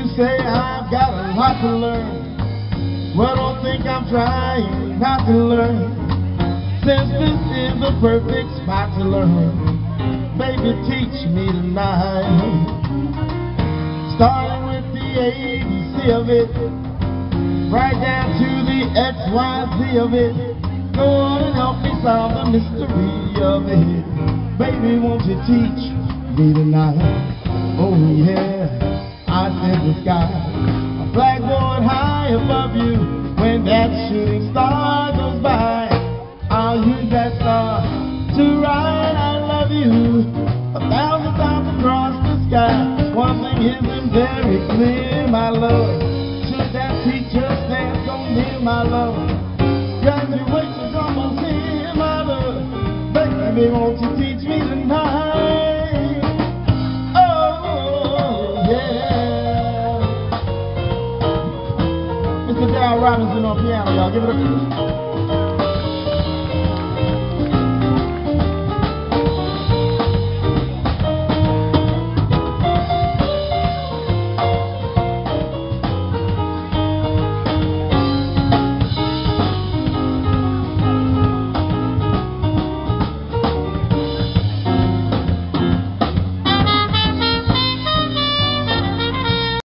you say I've got a lot to learn. Well, don't think I'm trying not to learn. Since this is the perfect spot to learn, baby, teach me tonight. Starting with the ABC of it, right down to the XYZ of it. Go on and help me solve the mystery of it. Baby, won't you teach me tonight? Oh, yeah. I said the sky, a blackboard high above you. When that shooting star goes by, I'll use that star to write I love you a thousand times across the sky. One thing isn't very clear, my love. Should that teacher stand so near, my love? Graduation's almost here, my love. Baby, Robinson on piano, y'all. Give it a